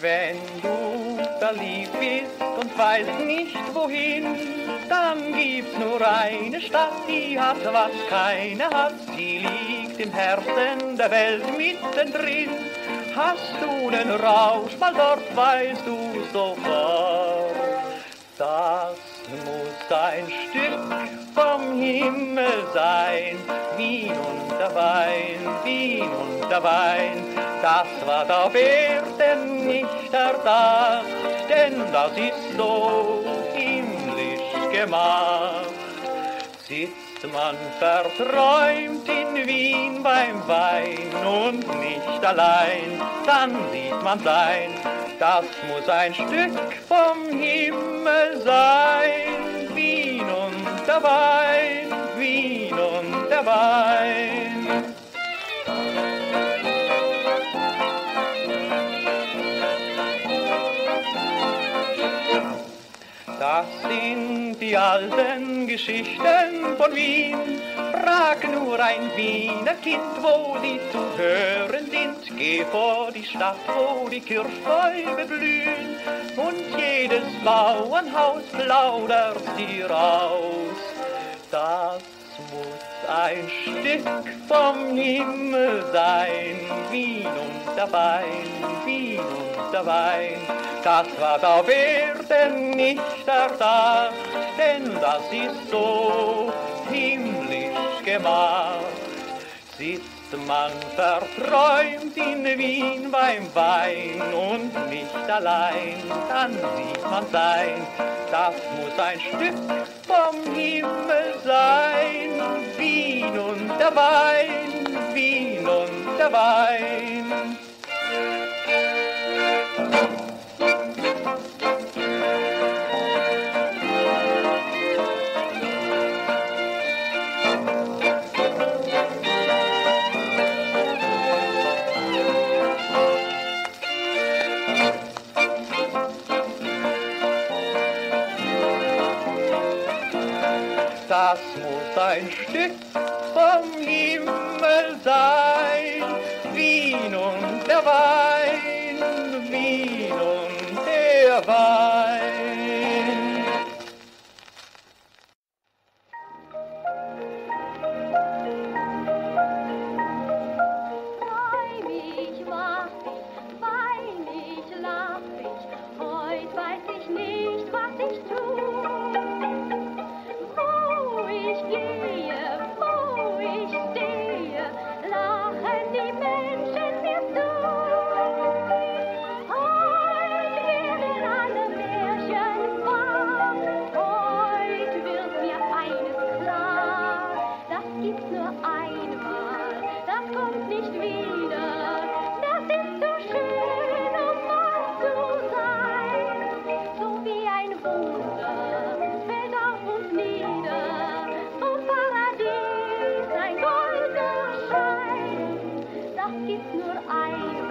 Wenn du verliebt bist und weißt nicht wohin, dann gibt's nur eine Stadt, die hat, was keine hat. Sie liegt im Herzen der Welt mittendrin. Hast du den Rausch mal dort, weißt du sofort. Das muss ein Stück vom Himmel sein, Wien und der Wein, Wien und der Wein. Das war auf Erden nicht erdacht, denn das ist so himmlisch gemacht. Sitzt man verträumt in Wien beim Wein und nicht allein, dann sieht man sein, das muss ein Stück vom Himmel sein. Wien und der Wein, Wien und der Wein. Das sind die alten Geschichten von Wien. Frag nur ein Wiener Kind, wo die zu hören sind. Geh vor die Stadt, wo die Kirschbäume blühen. Und jedes Bauernhaus plaudert dir aus. Das muss ein Stück vom Himmel sein, Wien und der Wein, Wien und der Wein. Das war auf Erden nicht erdacht, denn das ist so himmlisch gemacht. Sitzt man verträumt in Wien beim Wein und nicht allein, dann sieht man sein, das muss ein Stück vom Himmel sein. Wien und der Wein, Wien und der Wein. das muss ein Stück vom Himmel sein. Wien und der Wein, Wien und der Wein. Ach, gib nur ein